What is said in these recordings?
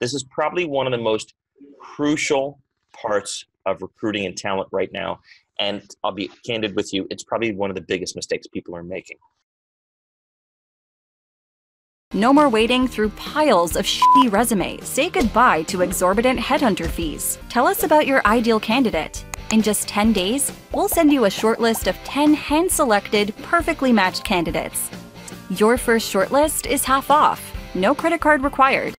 This is probably one of the most crucial parts of recruiting and talent right now. And I'll be candid with you, it's probably one of the biggest mistakes people are making. No more waiting through piles of shitty resumes. Say goodbye to exorbitant headhunter fees. Tell us about your ideal candidate. In just 10 days, we'll send you a shortlist of 10 hand selected, perfectly matched candidates. Your first shortlist is half off, no credit card required.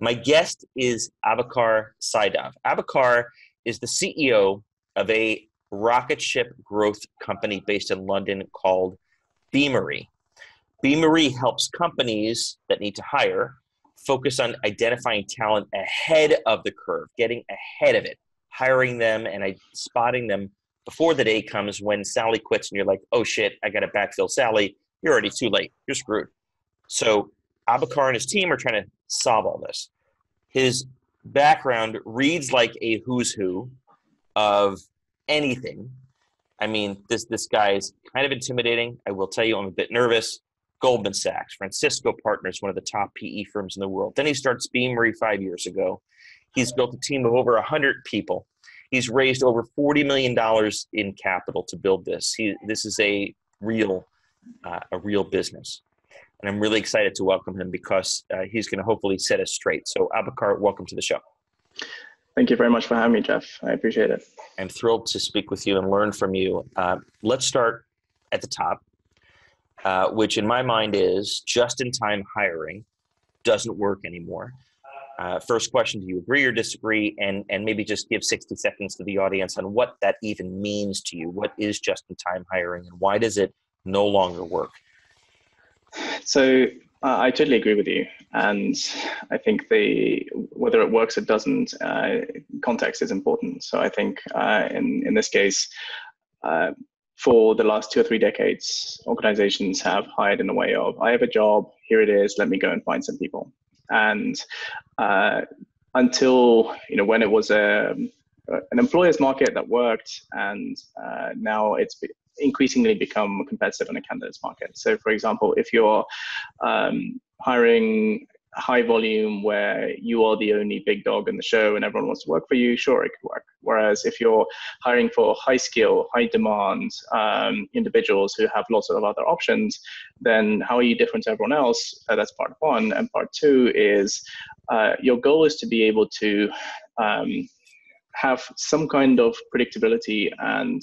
My guest is Abakar Saidov. Abakar is the CEO of a rocket ship growth company based in London called Beamery. Beamery helps companies that need to hire focus on identifying talent ahead of the curve, getting ahead of it, hiring them and spotting them before the day comes when Sally quits and you're like, oh shit, I got to backfill Sally. You're already too late. You're screwed. So Abakar and his team are trying to solve all this. His background reads like a who's who of anything. I mean, this this guy is kind of intimidating. I will tell you, I'm a bit nervous. Goldman Sachs, Francisco Partners, one of the top PE firms in the world. Then he starts Beamery five years ago. He's built a team of over 100 people. He's raised over $40 million in capital to build this. He, this is a real, uh, a real business. And I'm really excited to welcome him because uh, he's going to hopefully set us straight. So, Abakar, welcome to the show. Thank you very much for having me, Jeff. I appreciate it. I'm thrilled to speak with you and learn from you. Uh, let's start at the top, uh, which in my mind is just in time hiring doesn't work anymore. Uh, first question Do you agree or disagree? And, and maybe just give 60 seconds to the audience on what that even means to you. What is just in time hiring and why does it no longer work? So uh, I totally agree with you, and I think the whether it works or doesn't, uh, context is important. So I think uh, in in this case, uh, for the last two or three decades, organizations have hired in the way of I have a job, here it is, let me go and find some people, and uh, until you know when it was a an employer's market that worked, and uh, now it's increasingly become competitive in a candidates market. So, for example, if you're um, hiring high volume where you are the only big dog in the show and everyone wants to work for you, sure, it could work. Whereas if you're hiring for high skill, high demand um, individuals who have lots of other options, then how are you different to everyone else? Uh, that's part one. And part two is uh, your goal is to be able to um, have some kind of predictability and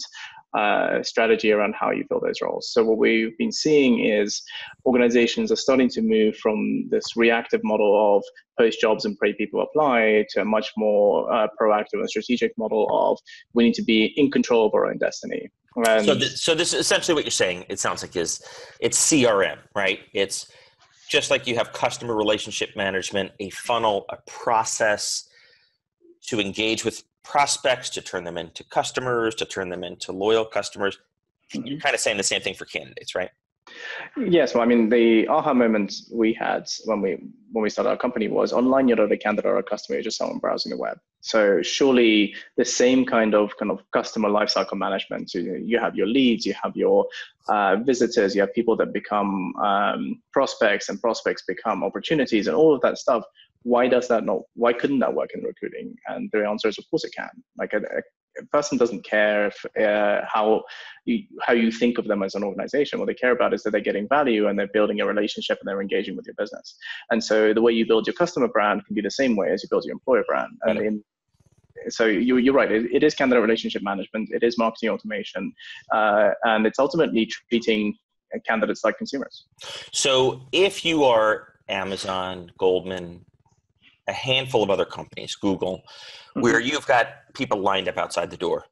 uh, strategy around how you fill those roles. So what we've been seeing is organizations are starting to move from this reactive model of post jobs and pray people apply to a much more uh, proactive and strategic model of we need to be in control of our own destiny. And so, th- so this is essentially what you're saying. It sounds like is it's CRM, right? It's just like you have customer relationship management, a funnel, a process to engage with prospects to turn them into customers to turn them into loyal customers. You're mm-hmm. kind of saying the same thing for candidates right? Yes well i mean the aha moment we had when we when we started our company was online you're not a candidate or a customer you're just someone browsing the web. So surely the same kind of kind of customer lifecycle management so you have your leads you have your uh, visitors you have people that become um, prospects and prospects become opportunities and all of that stuff why does that not why couldn't that work in recruiting? And the answer is of course it can. Like a, a person doesn't care if, uh, how you how you think of them as an organization. What they care about is that they're getting value and they're building a relationship and they're engaging with your business. And so the way you build your customer brand can be the same way as you build your employer brand. And in so you, you're right. It, it is candidate relationship management. It is marketing automation, uh, and it's ultimately treating candidates like consumers. So if you are Amazon, Goldman, a handful of other companies, Google, mm-hmm. where you've got people lined up outside the door,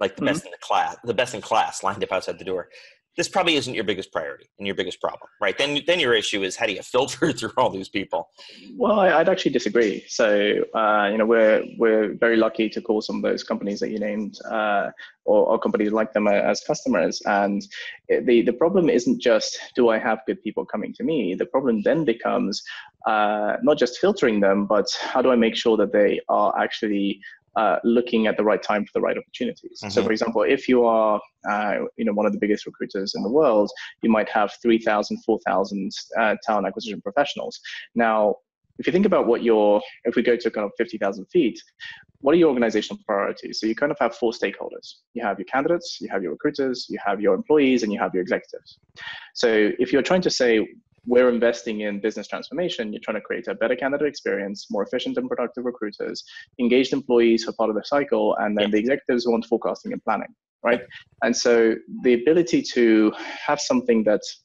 like the mm-hmm. best in the class, the best in class lined up outside the door this probably isn't your biggest priority and your biggest problem, right? Then, then your issue is how do you filter through all these people? Well, I, would actually disagree. So, uh, you know, we're we're very lucky to call some of those companies that you named, uh, or, or, companies like them as customers. And the the problem isn't just do I have good people coming to me. The problem then becomes uh, not just filtering them, but how do I make sure that they are actually uh, looking at the right time for the right opportunities. Mm-hmm. So, for example, if you are, uh, you know, one of the biggest recruiters in the world, you might have 3,000, 4,000 uh, talent acquisition professionals. Now, if you think about what your, if we go to kind of 50,000 feet, what are your organizational priorities? So you kind of have four stakeholders. You have your candidates, you have your recruiters, you have your employees, and you have your executives. So if you're trying to say, we're investing in business transformation. You're trying to create a better candidate experience, more efficient and productive recruiters, engaged employees for part of the cycle, and then the executives want forecasting and planning, right? And so the ability to have something that's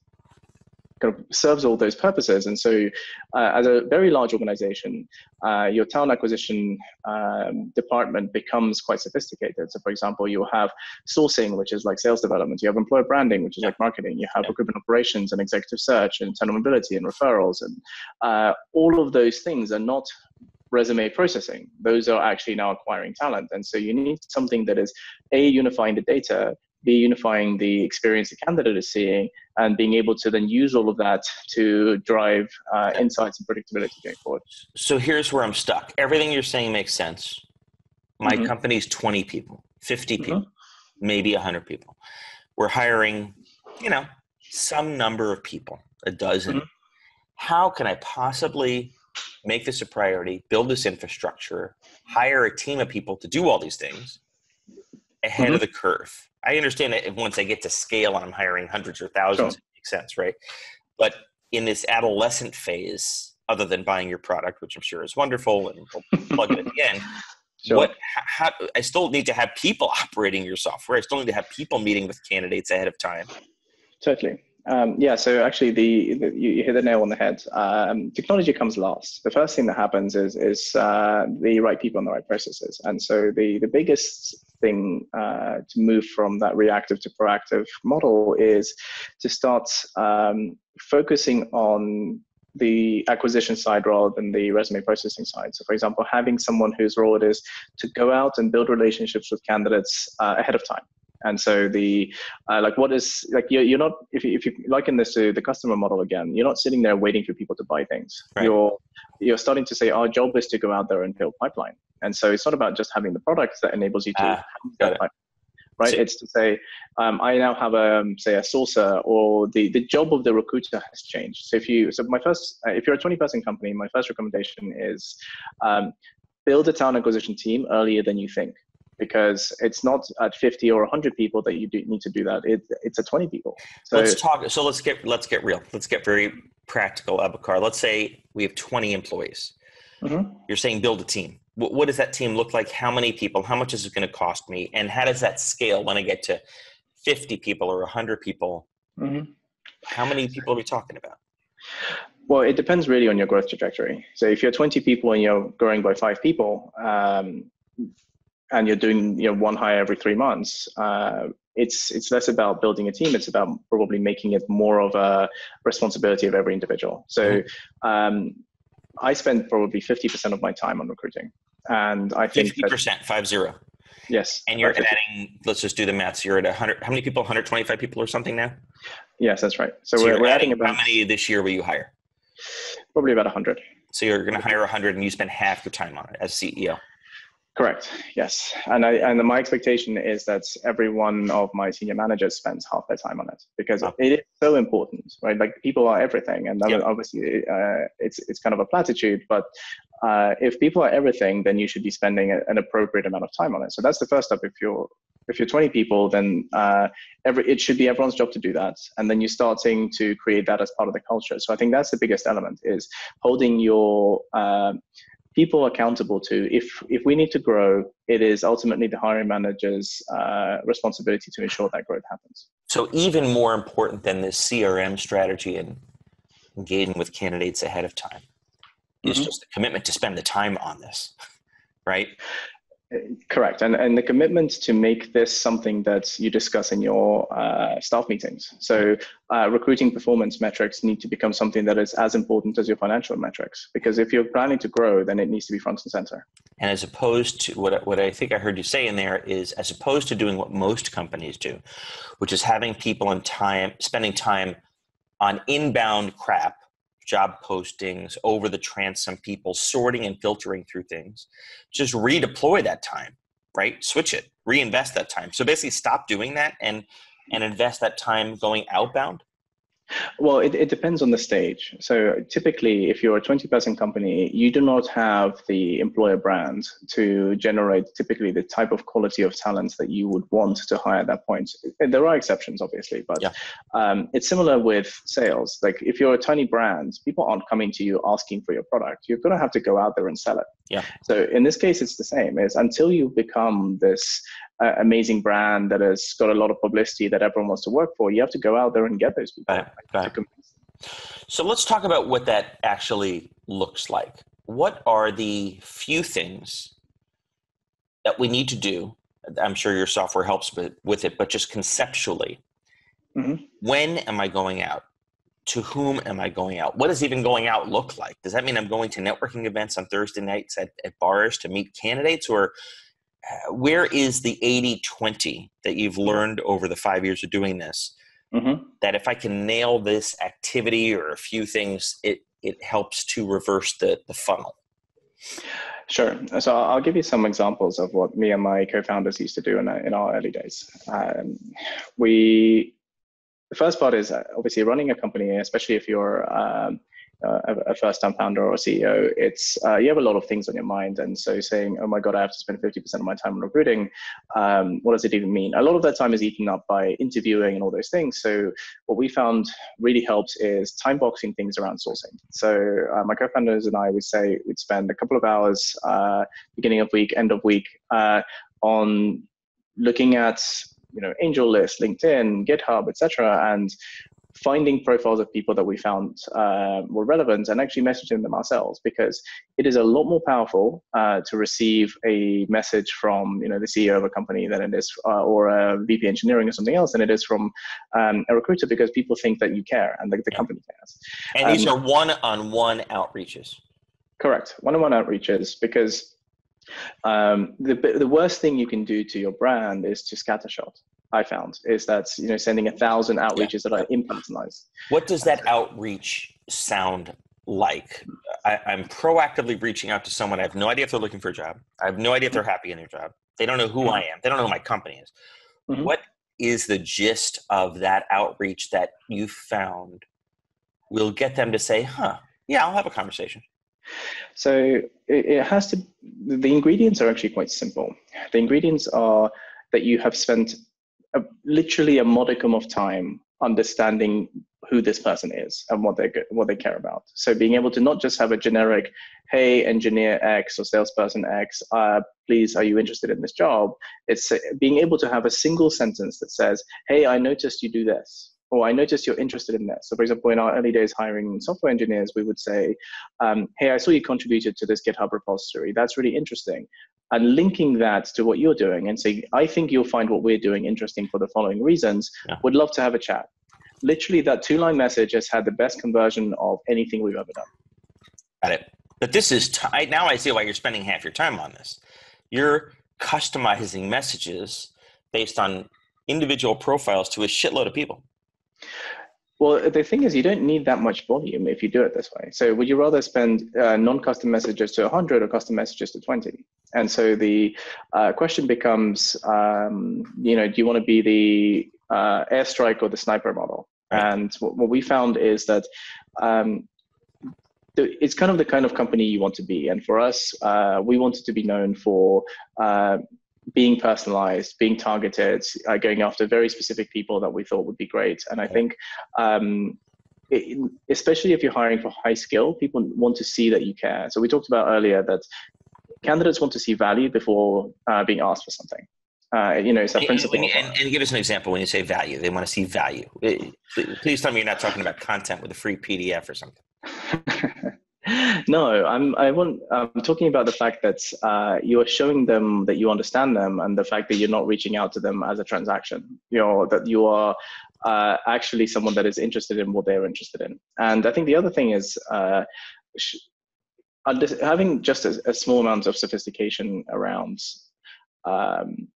kind of serves all those purposes. And so, uh, as a very large organization, uh, your talent acquisition um, department becomes quite sophisticated. So, for example, you have sourcing, which is like sales development. You have employer branding, which is like marketing. You have yeah. recruitment operations and executive search and internal mobility and referrals. And uh, all of those things are not resume processing. Those are actually now acquiring talent. And so you need something that is A, unifying the data, be unifying the experience the candidate is seeing and being able to then use all of that to drive uh, insights and predictability going forward. So here's where I'm stuck. Everything you're saying makes sense. My mm-hmm. company's 20 people, 50 mm-hmm. people, maybe 100 people. We're hiring, you know, some number of people, a dozen. Mm-hmm. How can I possibly make this a priority, build this infrastructure, hire a team of people to do all these things ahead of mm-hmm. the curve? I understand that once I get to scale and I'm hiring hundreds or thousands, sure. it makes sense, right? But in this adolescent phase, other than buying your product, which I'm sure is wonderful, and we'll plug it at the end. Sure. What? How, I still need to have people operating your software. I still need to have people meeting with candidates ahead of time. Totally. Um, yeah, so actually, the, the, you hit the nail on the head. Um, technology comes last. The first thing that happens is is uh, the right people and the right processes. And so the the biggest thing uh, to move from that reactive to proactive model is to start um, focusing on the acquisition side rather than the resume processing side. So, for example, having someone whose role it is to go out and build relationships with candidates uh, ahead of time. And so the uh, like what is like you're, you're not if you, if you liken this to the customer model again, you're not sitting there waiting for people to buy things. Right. You're you're starting to say our job is to go out there and build pipeline. And so it's not about just having the product that enables you to uh, right? It's to say, um, I now have a um, say a sourcer, or the the job of the recruiter has changed. So if you so my first, uh, if you're a 20 person company, my first recommendation is um, build a talent acquisition team earlier than you think because it's not at 50 or 100 people that you do need to do that. It, it's at 20 people. So let's talk so let's get let's get real. Let's get very practical abakar. Let's say we have 20 employees. Mm-hmm. you're saying build a team. What, what, does that team look like? How many people? How much is it going to cost me? And how does that scale when i get to 50 people or 100 people? Mm-hmm. how many people are we talking about? Well, it depends really on your growth trajectory. So if you're 20 people and you're growing by five people, um, and you're doing you know one hire every three months, uh, it's it's less about building a team. It's about probably making it more of a responsibility of every individual. So mm-hmm. um, I spend probably fifty percent of my time on recruiting, and I think fifty percent, five zero. Yes, and you're adding. Let's just do the maths. You're at hundred. How many people? One hundred twenty-five people or something now. Yes, that's right. So, so we're, we're adding, adding about. How many this year will you hire? Probably about hundred. So you're going to hire hundred, and you spend half your time on it as CEO. Correct. Yes, and I and my expectation is that every one of my senior managers spends half their time on it because oh. it is so important, right? Like people are everything, and yep. obviously uh, it's it's kind of a platitude, but uh, if people are everything, then you should be spending a, an appropriate amount of time on it. So that's the first step. If you're if you're 20 people, then uh, every it should be everyone's job to do that, and then you're starting to create that as part of the culture. So I think that's the biggest element is holding your uh, people accountable to. If if we need to grow, it is ultimately the hiring manager's uh, responsibility to ensure that growth happens. So even more important than the CRM strategy and engaging with candidates ahead of time is mm-hmm. just the commitment to spend the time on this, right? Correct, and and the commitment to make this something that you discuss in your uh, staff meetings. So uh, recruiting performance metrics need to become something that is as important as your financial metrics. Because if you're planning to grow, then it needs to be front and center. And as opposed to what what I think I heard you say in there is, as opposed to doing what most companies do, which is having people in time spending time on inbound crap job postings, over the transom people, sorting and filtering through things. Just redeploy that time, right? Switch it, reinvest that time. So basically stop doing that and and invest that time going outbound. Well, it, it depends on the stage. So typically, if you're a 20 person company, you do not have the employer brand to generate typically the type of quality of talent that you would want to hire at that point. There are exceptions, obviously, but yeah. um, it's similar with sales. Like if you're a tiny brand, people aren't coming to you asking for your product. You're going to have to go out there and sell it. Yeah. So in this case, it's the same. Is until you become this uh, amazing brand that has got a lot of publicity that everyone wants to work for, you have to go out there and get those people. Right. Right. So let's talk about what that actually looks like. What are the few things that we need to do? I'm sure your software helps with it, but just conceptually, mm-hmm. when am I going out? To whom am I going out? What does even going out look like? Does that mean I'm going to networking events on Thursday nights at, at bars to meet candidates, or uh, where is the 80 20 that you've learned over the five years of doing this? Mm-hmm. That if I can nail this activity or a few things, it, it helps to reverse the, the funnel. Sure. So I'll give you some examples of what me and my co-founders used to do in, in our early days. Um, we, the first part is uh, obviously running a company, especially if you're um, uh, a, first-time founder or CEO, it's uh, you have a lot of things on your mind, and so saying, "Oh my God, I have to spend 50% of my time on recruiting," um, what does it even mean? A lot of that time is eaten up by interviewing and all those things. So what we found really helps is time boxing things around sourcing. So uh, my co-founders and I would say we'd spend a couple of hours, uh, beginning of week, end of week, on looking at you know angel list linkedin github etc and finding profiles of people that we found uh, were relevant and actually messaging them ourselves because it is a lot more powerful uh, to receive a message from you know the CEO of a company than it is uh, or a VP engineering or something else than it is from um, a recruiter because people think that you care and the, the company cares. And um, these are one-on-one outreaches. Correct, one-on-one outreaches because um, the the worst thing you can do to your brand is to scattershot. I found is that you know sending a thousand outreaches yeah. that are impersonalized. What does that outreach sound like? I, am proactively reaching out to someone. I have no idea if they're looking for a job. I have no idea if they're happy in their job. They don't know who mm-hmm. I am. They don't know who my company is. Mm-hmm. What is the gist of that outreach that you found will get them to say, "Huh, yeah, I'll have a conversation." So it has to. The ingredients are actually quite simple. The ingredients are that you have spent a, literally a modicum of time understanding who this person is and what they what they care about. So being able to not just have a generic, "Hey, engineer X or salesperson X, uh, please, are you interested in this job?" It's being able to have a single sentence that says, "Hey, I noticed you do this." Or I noticed you're interested in this. So, for example, in our early days hiring software engineers, we would say, um, "Hey, I saw you contributed to this GitHub repository. That's really interesting and linking that to what you're doing and saying, I think you'll find what we're doing interesting for the following reasons. Yeah. Would love to have a chat. Literally, that two line message has had the best conversion of anything we've ever done. Got it. But this is t- now I see why you're spending half your time on this. You're customizing messages based on individual profiles to a shitload of people. Well, the thing is, you don't need that much volume if you do it this way. So, would you rather spend uh, non-custom messages to 100 or custom messages to 20? And so the uh, question becomes, um, you know, do you want to be the uh, airstrike or the sniper model? And what, what we found is that um, it's kind of the kind of company you want to be. And for us, uh, we wanted to be known for uh, being personalized, being targeted, uh, going after very specific people that we thought would be great. And I think, um, it, especially if you're hiring for high skill, people want to see that you care. So we talked about earlier that candidates want to see value before uh, being asked for something. Uh, you know, it's a principle. And, and, and, give us an example when you say value. They want to see value. Please tell me you're not talking about content with a free PDF or something. no, I'm. I want. I'm talking about the fact that uh, you are showing them that you understand them, and the fact that you're not reaching out to them as a transaction. You know that you are uh, actually someone that is interested in what they're interested in. And I think the other thing is uh, sh- having just a, a, small amount of sophistication around um,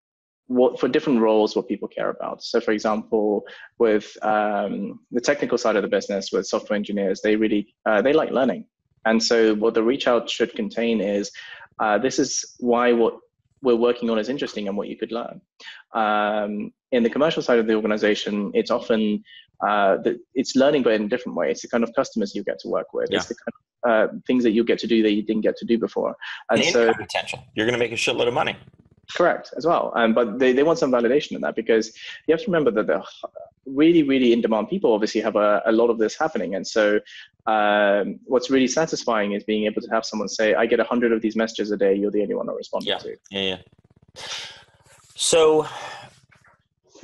what for different roles what people care about so for example with um, the technical side of the business with software engineers they really uh, they like learning and so what the reach out should contain is uh, this is why what we're working on is interesting and what you could learn. Um, in the commercial side of the organization, it's often uh, the, it's learning but in a different way. It's the kind of customers you get to work with. Yeah. It's the kind of uh, things that you get to do that you didn't get to do before. And, and so potential. You're going to make a shitload of money. Correct as well. Um, but they, they want some validation in that because you have to remember that the really, really in demand people obviously have a, a lot of this happening. And so um, what's really satisfying is being able to have someone say, I get 100 of these messages a day. You're the only one I respond yeah. to. Yeah, yeah. So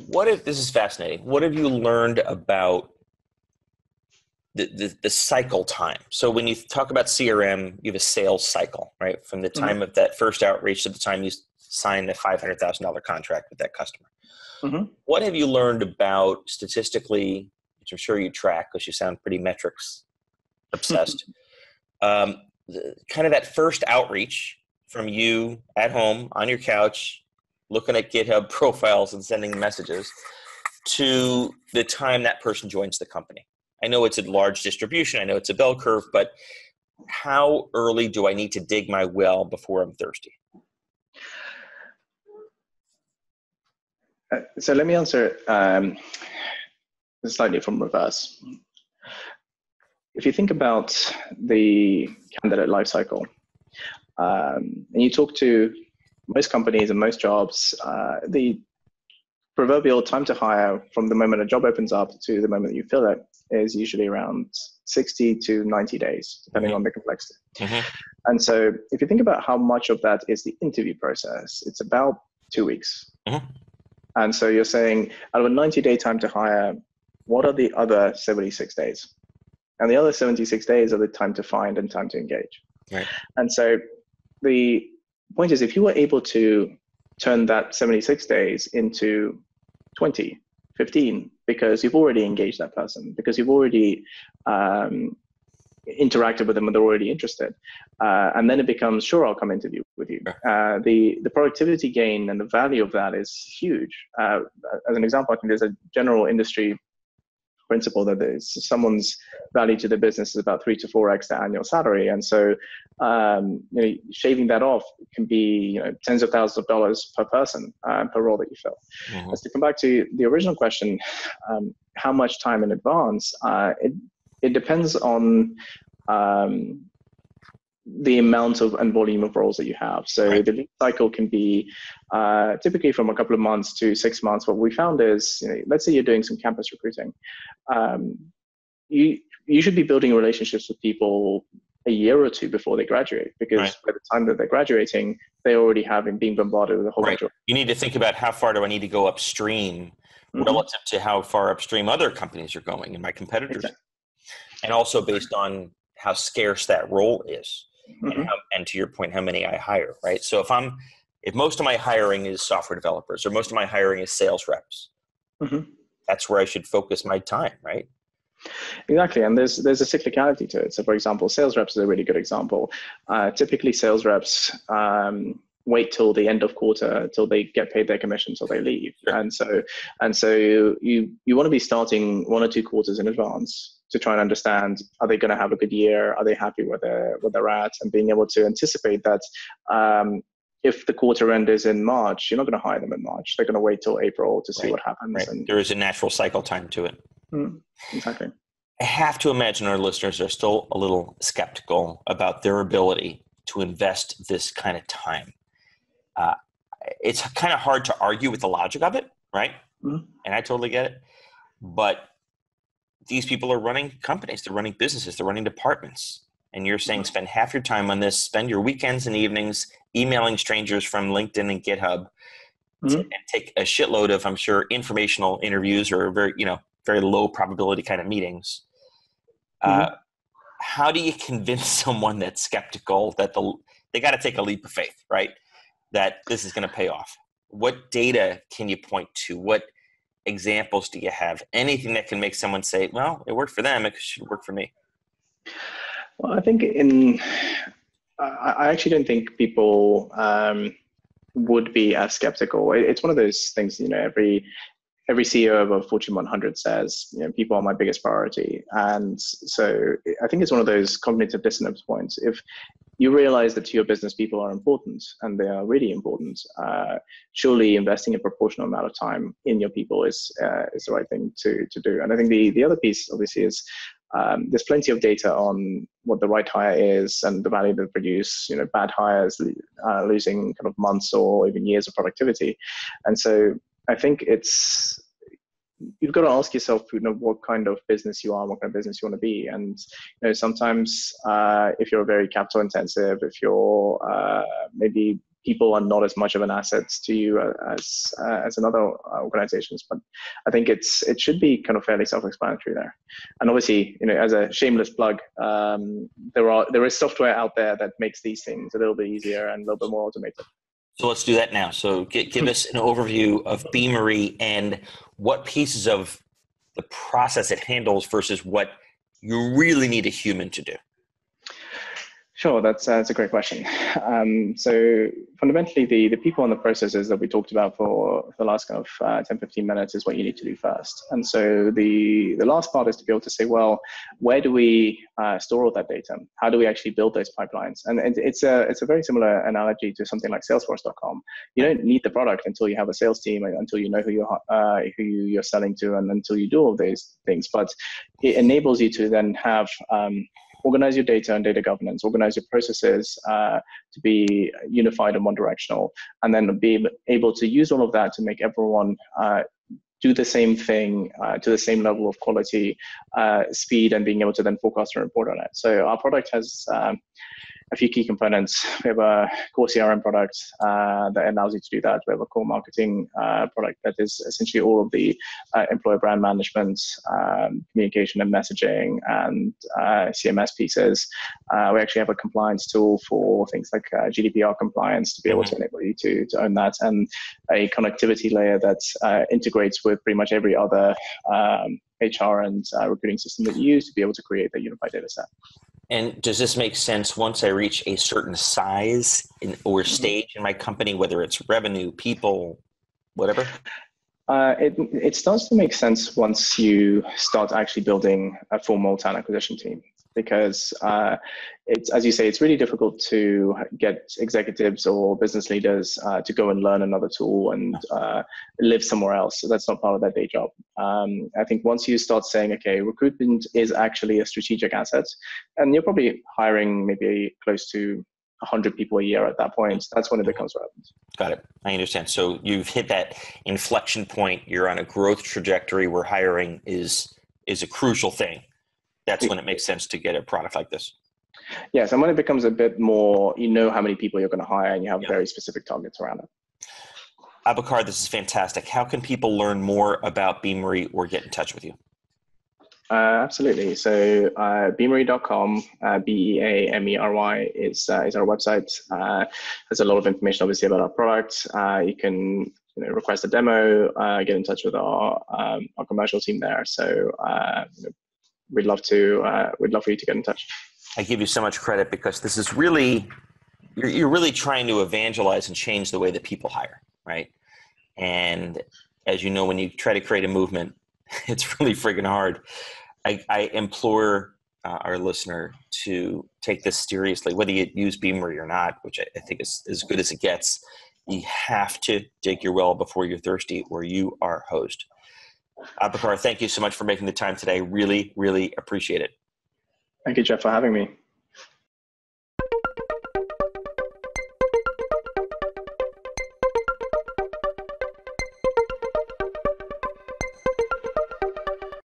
what if this is fascinating? What have you learned about the, the, the, cycle time. So when you talk about CRM, you have a sales cycle, right? From the mm-hmm. time mm-hmm. of that first outreach to the time you sign the $500,000 contract with that customer. Mm-hmm. What have you learned about statistically, which I'm sure you track because you sound pretty metrics obsessed, um, the, kind of that first outreach from you at home on your couch, looking at GitHub profiles and sending messages to the time that person joins the company? I know it's a large distribution, I know it's a bell curve, but how early do I need to dig my well before I'm thirsty? So let me answer um, slightly from reverse. If you think about the candidate lifecycle, um, and you talk to most companies and most jobs, uh, the proverbial time to hire from the moment a job opens up to the moment you fill it is usually around 60 to 90 days, depending mm-hmm. on the complexity. Mm-hmm. And so if you think about how much of that is the interview process, it's about two weeks. Mm-hmm. And so you're saying out of a 90 day time to hire, what are the other 76 days? And the other 76 days are the time to find and time to engage. Right. And so the point is, if you were able to turn that 76 days into 20, 15, because you've already engaged that person, because you've already um, interacted with them and they're already interested. Uh, and then it becomes, sure, I'll come interview with you. Uh, the, the productivity gain and the value of that is huge. Uh, as an example, I think there's a general industry principle that is someone's value to the business is about three to four x their annual salary, and so um, you know, shaving that off can be you know, tens of thousands of dollars per person uh, per role that you fill. Mm-hmm. As to come back to the original question, um, how much time in advance? Uh, it it depends on um, the amount of and volume of roles that you have. So right. the lead cycle can be uh, typically from a couple of months to six months. What we found is, you know, let's say you're doing some campus recruiting, um, you you should be building relationships with people a year or two before they graduate, because right. by the time that they're graduating, they already have been being bombarded with a whole right. bunch of. You need to think about how far do I need to go upstream mm-hmm. relative to how far upstream other companies are going and my competitors. Exactly and also based on how scarce that role is mm-hmm. and, how, and, to your point how many i hire right so if i'm if most of my hiring is software developers or most of my hiring is sales reps mm-hmm. that's where i should focus my time right Exactly, and there's there's a cyclicality to it. So, for example, sales reps is a really good example. Uh, typically, sales reps um, wait till the end of quarter till they get paid their commission till they leave, sure. and so and so you you want to be starting one or two quarters in advance to try and understand are they going to have a good year? Are they happy where they're where they're at and being able to anticipate that um, if the quarter end is in march you're not going to hire them in march. They're going to wait till april to see right. what happens right. and there is a natural cycle time to it. Mm, exactly. I have to imagine our listeners are still a little skeptical about their ability to invest this kind of time. Uh, it's kind of hard to argue with the logic of it right? Mm-hmm. and i totally get it. But these people are running companies, they're running businesses, they're running departments. And you're saying spend half your time on this, spend your weekends and evenings emailing strangers from LinkedIn and GitHub, mm-hmm. and take a shitload of, I'm sure, informational interviews or very, you know, very low probability kind of meetings. Uh, mm-hmm. Uh, how do you convince someone that's skeptical that the they got to take a leap of faith, right? That this is going to pay off. What data can you point to? What examples do you have? Anything that can make someone say, well, it worked for them, it should work for me? Well, I think in, I actually don't think people um, would be as skeptical. It's one of those things, you know, every, every CEO of a Fortune 100 says, you know, people are my biggest priority. And so I think it's one of those cognitive dissonance points. If, you realize that your business people are important and they are really important, uh, surely investing a proportional amount of time in your people is uh, is the right thing to to do. And I think the the other piece obviously is um, there's plenty of data on what the right hire is and the value they produce. You know, bad hires uh, losing kind of months or even years of productivity, and so I think it's you've got to ask yourself, you know, what kind of business you are, what kind of business you want to be, and you know, sometimes uh, if you're very capital intensive, if you're uh, maybe people are not as much of an asset to you uh, as uh, as another organizations. But I think it's it should be kind of fairly self-explanatory there. And obviously, you know, as a shameless plug, um, there are there is software out there that makes these things a little bit easier and a little bit more automated. So let's do that now. So give, give us an overview of Beamery and what pieces of the process it handles versus what you really need a human to do. Sure, that's, uh, that's a great question. Um, so fundamentally, the, the people and the processes that we talked about for, the last kind of uh, 10, 15 minutes is what you need to do first. And so the, the last part is to be able to say, well, where do we uh, store all that data? How do we actually build those pipelines? And it, it's, a, it's a very similar analogy to something like Salesforce.com. You don't need the product until you have a sales team, until you know who you're, uh, who you're selling to, and until you do all these things. But it enables you to then have um, organize your data and data governance, organize your processes uh, to be unified and one directional, and then be able to use all of that to make everyone uh, do the same thing uh, to the same level of quality, uh, speed, and being able to then forecast and report on it. So our product has um, a few key components. We have a core CRM product uh, that allows you to do that. We have a core marketing uh, product that is essentially all of the uh, employer brand management, um, communication and messaging, and uh, CMS pieces. Uh, we actually have a compliance tool for things like uh, GDPR compliance to be able to mm-hmm. enable you to, to own that, and a connectivity layer that integrates with pretty much every other um, HR and recruiting system that you use to be able to create that unified data set. And does this make sense once I reach a certain size in, or mm-hmm. stage in my company, whether it's revenue, people, whatever? Uh, it, it starts to make sense once you start actually building a formal talent acquisition team because uh, it's as you say it's really difficult to get executives or business leaders uh, to go and learn another tool and uh, live somewhere else. So that's not part of their day job. Um, i think once you start saying okay recruitment is actually a strategic asset and you're probably hiring maybe close to 100 people a year at that point that's when it becomes relevant. Got it. I understand. So you've hit that inflection point. You're on a growth trajectory where hiring is is a crucial thing that's when it makes sense to get a product like this. Yes, and when it becomes a bit more, you know how many people you're going to hire, and you have very specific targets around it. Abakar, this is fantastic. How can people learn more about Beamery or get in touch with you? Uh, absolutely. So uh, beamery.com, uh, B-E-A-M-E-R-Y is, uh, is our website. Uh, there's a lot of information obviously about our product. Uh, you can you know, request a demo, uh, get in touch with our, um, our commercial team there. So you know, we'd love to uh, we'd love for you to get in touch. I give you so much credit because this is really you're, you're really trying to evangelize and change the way that people hire, right? And as you know, when you try to create a movement, it's really freaking hard. I, I implore uh, our listener to take this seriously, whether you use Beamery or not, which I, I think is as good as it gets. You have to dig your well before you're thirsty, or you are hosed. Uh, Abakar, thank you so much for making the time today. Really, really appreciate it. Thank you, Jeff, for having me.